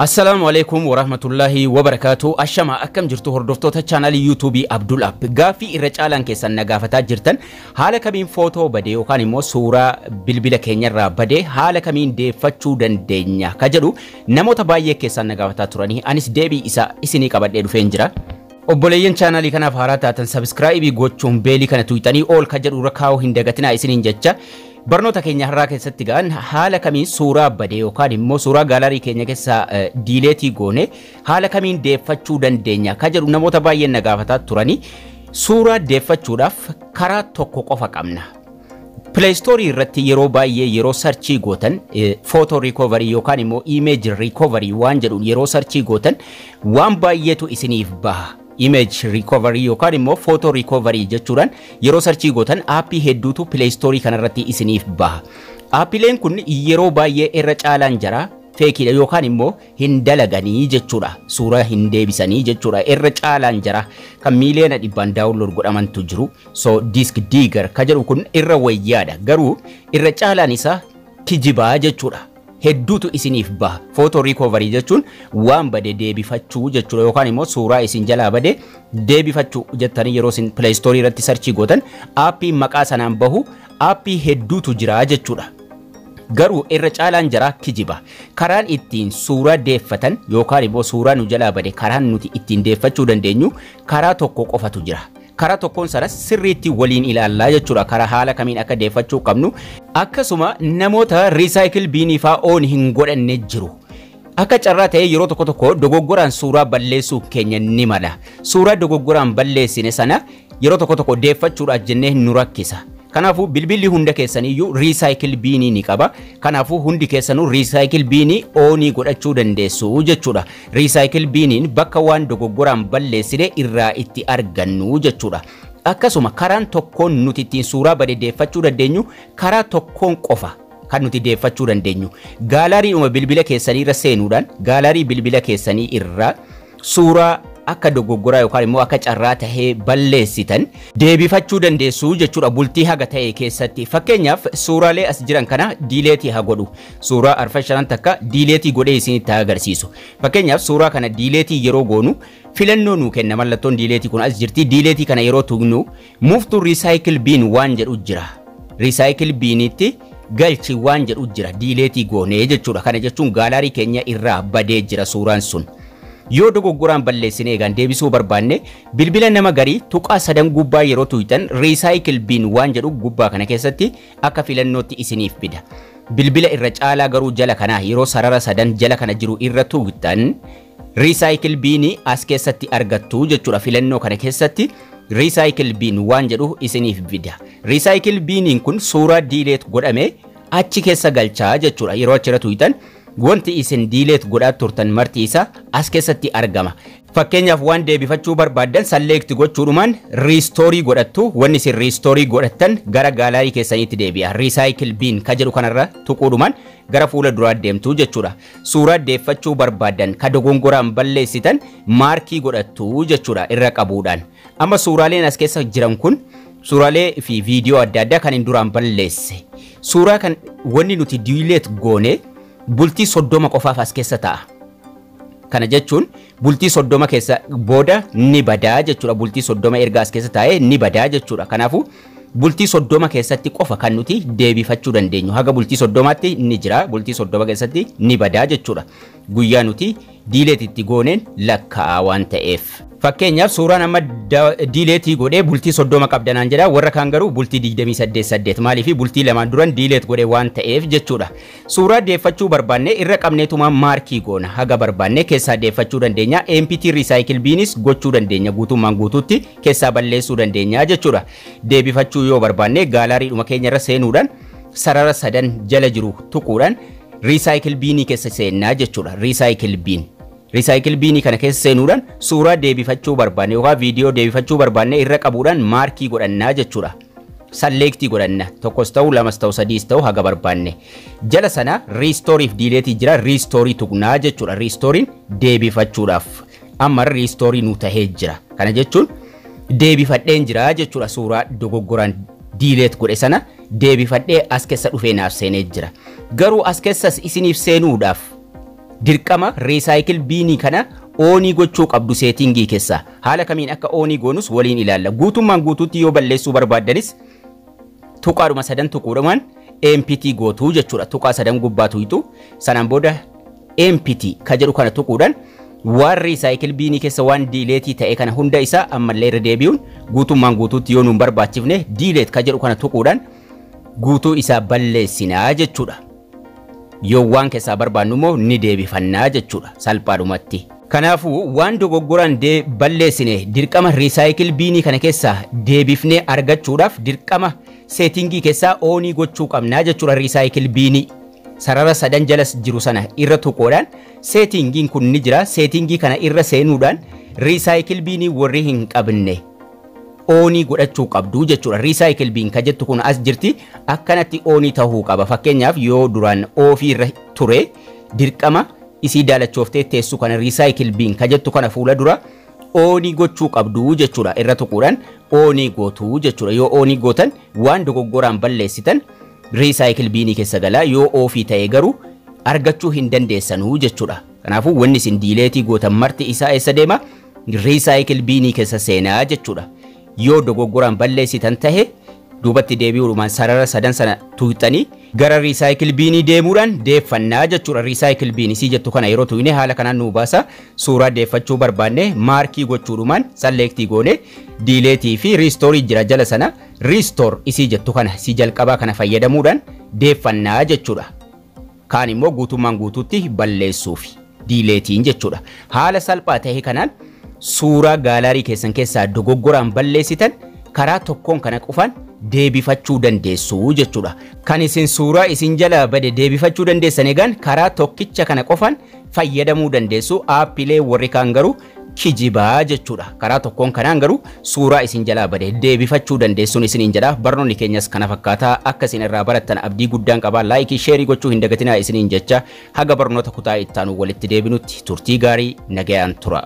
Assalaamu alaikum warahmatullahi wabarakaatu. Ashama akkam jirtu hordoftoota chaanaalii yuutuubii Abdul App. Gaaffii irra caalaan keessan na gaafataa jirtan haala kamiin footoo badee yookaan immoo suuraa bilbila keenyarraa badee haala kamiin deeffachuu dandeenya ka jedhu namoota baay'ee keessan na gaafataa turanii anis deebii isaa isinii qabadhee dhufeen jira. Obboleeyyan chaanaalii kanaaf haaraa taatan sabiskiraayibii gochuun beelii kana tuuxanii ol ka jedhu irra kaa'uu hin dagatinaa isiniin jecha barnoota keenya har'aa keessatti ga'an haala kamiin suuraa badee yookaan immoo suuraa gaalarii keenya keessaa diileetii goone haala kamiin deeffachuu dandeenya ka jedhu namoota baay'een na turanii suuraa deeffachuudhaaf karaa tokko qofa qabna. Pileestoorii irratti yeroo baay'ee yeroo sarchii gootan footoo riikoovarii yookaan immoo imeeji riikoovarii waan jedhuun yeroo sarchii gootan waan baay'eetu isiniif baha. Image recovery yookaan immoo photo recovery jechuudhaan yeroo sarchii gootan aappii hedduutu pileestoorii kanarratti isiniif baha. Aappileen kun yeroo baay'ee irra caalaan jira feekiidha yookaan immoo hin dalaganii jechuudha. Suuraa hin deebisanii jechuudha. Irra caalaan jira kan miiliyoona dhibbaan daawunlood godhamantu jiru. So disk diigar ka jedhu kun irra wayyaadha. Garuu irra caalaan isaa kijibaa jechuudha. Hedduutu isiniif baha. Footoo riikoovarii jechuun waan bade deebifachuu jechuudha yookaan immoo suuraa isin jalaa bade deebifachuu jettanii yeroo isin pileestoorii irratti sarchii gootan aappii maqaa sanaan bahu aappii hedduutu jira jechuudha. Garuu irra caalaan jira kijiba. Karaan ittiin suuraa deeffatan yookaan immoo suuraa nu jalaa bade karaan nuti ittiin deeffachuu dandeenyu karaa tokko qofatu jira. Karaa tokkoon sanas sirriitti waliin ilaallaa jechuudha karaa haala kamiin akka deeffachuu qabnu akkasuma namoota riisaayikil biinii faa oon hin godhanne jiru. Akka carraa ta'ee yeroo tokko tokko dogoggoraan suuraa balleessuu keenya ni mala. Suuraa dogoggoraan balleessine sana yeroo tokko tokko deeffachuudhaaf jennee nu rakkisa. Kanaafuu bilbilli hunda keessaniyyuu riisaayikil biinii ni qaba. Kanaafuu hundi keessanuu riisaayikil biinii oonii godhachuu dandeessu jechuudha. Riisaayikil biiniin bakka waan dogoggoraan balleessine irraa itti argannu jechuudha. Akkasuma karaan tokkoon nuti ittiin suuraa bade deeffachuu dandeenyu karaa tokkoon qofa kan nuti deeffachuu dandeenyu. Gaalariidhuma bilbila keessanii irra seenuudhaan gaalarii bilbila keessanii irraa suuraa akka dogoggoraa yookaan immoo akka carraa tahee balleessitan deebifachuu dandeessu jechuudha bultii haga ta'e keessatti. Fakkeenyaaf suuraalee as jiran kana diileetii haa godhu. Suuraa arfa shanan takka diileetii godhee isinitti haa agarsiisu. Fakkeenyaaf suuraa kana diileetii yeroo goonu filannoo nuu kenna. Mallattoon diileetii kun as jirti. Diileetii kana yeroo tuqnu muftu riisaayikil biin waan jedhu jira. Riisaayikil biinitti galchi waan jedhu jira. Diileetii goonee jechuudha. Kana jechuun gaalarii keenya irraa badee jira suuraan sun. Yoo dogoggoraan balleessine eegaan deebisuu barbaanne bilbila nama garii tuqaa sadan gubbaa yeroo tuqxan riisaayikil biin waan jedhu gubbaa kana keessatti akka filannootti isiniif fida. Bilbila irra caalaa garuu jala kanaa yeroo sarara sadan jala kana jiru irra tuqxan riisaayikil biinii as keessatti argattu jechuudha filannoo kana keessatti riisaayikil biin waan jedhu isiniif fida. Riisaayikil biiniin kun suuraa diileet godhame achi keessa galchaa jechuudha yeroo achirra tuqxan wanti isin diileet godhaa turtan marti isaa as keessatti argama. Fakkeenyaaf waan deebifachuu barbaaddan salleekti gochuudhumaan riistoorii godhattu wanni isin riistoorii godhattan gara gaalarii keessaniitti deebi'a. Riisaayikil biin ka jedhu kanarra tuquudhumaan gara fuula duraa deemtu jechuudha. Suuraa deeffachuu barbaaddan ka dogongoraan balleessitan maarkii godhattu jechuudha irra qabuudhaan. Amma suuraaleen as keessa jiran kun suuraalee fi viidiyoo adda addaa kan hin duraan balleesse. Suuraa kan wanni nuti diileet goone bultii soddoma qofaaf as keessa ta'a. Kana jechuun bultii soddoma keessa booda ni badaa jechuudha. Bultii soddoma erga as keessa taa'ee ni badaa jechuudha. Kanaafuu bultii soddoma keessatti qofa kan nuti deebifachuu dandeenyu. Haga bultii soddomaatti ni jira. Bultii soddoma keessatti ni badaa jechuudha. Guyyaa nuti diileet itti gooneen lakkaa'a waan ta'eef. Fakkeenyaaf suuraan amma diileetii godhee bultii soddoma qabdanaan jedha warra kaan garuu bultii digdamii saddeet saddeet maaliif bultii lamaan duran diileet godhee waan ta'eef jechuudha. Suuraa deeffachuu barbaanne irra qabneetuma maarkii goona haga barbaanne keessaa deeffachuu dandeenya MPT riisaayikil biinis gochuu dandeenya guutummaan guutuutti keessaa balleessuu dandeenya jechuudha. Deebifachuu yoo barbaanne gaalariidhuma keenyarra seenuudhaan sarara sadan jala jiru tuquudhaan riisaayikil biinii keessa seennaa jechuudha riisaayikil biin. Riisaayikil biinii kana keessa seenuudhaan suuraa deebifachuu barbaanne yookaan viidiyoo deebifachuu barbaanne irra qabuudhaan maarkii godhannaa jechuudha. Salleektii godhanna tokkos ta'u lamas ta'u sadiis ta'u haga barbaanne. Jala sana riistooriif diileetii jira riistoorii tuqnaa jechuudha. Riistooriin deebifachuudhaaf amma riistoorii nu tahee jira. Kana jechuun deebifadheen jira jechuudha suuraa dogoggoraan diileet godhe sana deebifadhee as keessa dhufee naaf seenee jira. Garuu as keessas isiniif seenuudhaaf dirqama riisaayikil biinii kana oonii gochuu qabdu seetingii keessa haala kamiin akka oonii goonus waliin ilaalla. Guutummaan guutuutti yoo balleessuu barbaaddanis tuqaadhuma sadan tuquudhumaan MPT gootuu jechuudha. Tuqaa sadan gubbaa tuqxu sanaan booda MPT ka jedhu kana tuquudhaan waan riisaayikil biinii keessa waan diileetii ta'e kana hunda isaa ammallee irra deebi'uun guutummaan guutuutti yoo nuun barbaachifne diileet ka jedhu kana tuquudhaan guutuu isaa balleessinaa jechuudha. Yoo waan keessaa barbaannu immoo ni deebifannaa jechuudha salphaadhumatti. Kanaafuu waan dogoggoraan balleessine dirqama riisaayikil biinii kana keessaa deebifnee argachuudhaaf dirqama seetingii keessaa oonii gochuu qabnaa jechuudha riisaayikil biinii. sarara sadan jalas jiru sana irra tuquudhaan seetingiin kun ni jira seetingii kana irra seenuudhaan riisaayikil biinii warri hin qabne oonii godhachuu qabdu jechuudha riisaayikil biin ka jettu kun as jirti akkanatti oonii tahuu qaba fakkeenyaaf yoo duraan oofii irra ture dirqama isii daalachooftee teessu kana riisaayikil biin ka jettu kana fuula dura oonii gochuu qabdu jechuudha irra tuquudhaan oonii gootuu jechuudha yoo oonii gootan waan dogoggoraan balleessitan riisaayikil biinii keessa galaa yoo oofii ta'e garuu argachuu hin dandeessanuu jechuudha. Kanaafuu wanni isin diileetii gootan marti isaa eessa deema? Riisaayikil keessa seenaa jechuudha. Yoo dogoggoraan balleessitan tahe duubatti deebi'uudhumaan sarara sadan sana tuuxanii gara riisaayikil biinii deemuudhaan deeffannaa jechuudha. Riisaayikil biinii sii jettu kana yeroo tuqne haala kanaan nu baasa suuraa deeffachuu barbaanne maarkii gochuudhumaan salleektii goone diileetii fi riistoorii jira jala sana riistoor isii jettu kana si jalqabaa kana fayyadamuudhaan deeffannaa jechuudha. Kaan immoo guutummaan guutuutti balleessuuf diileetiin jechuudha. Haala salphaa ta'e kanaan suuraa gaalaarii keessan keessaa dogoggoraan balleessitan karaa tokkoon kana qofaan deebifachuu dandeessu jechuudha. Kan isin suuraa isin jala bade deebifachuu dandeessan egaan karaa tokkicha kana qofaan fayyadamuu dandeessu aappilee warri kaan garuu kijibaa jechuudha. Karaa tokkoon kanaan garuu suuraa isin jalaa bade deebifachuu dandeessuun isiniin jedha. Barnoonni keenyas kana fakkaataa akka isin irraa barattan abdii guddaan qaba. Laayikii sheerii gochuu hin dagatinaa isiniin jecha haga barnoota kutaa ittaanu walitti deebinutti turtii gaarii nagayaan tura.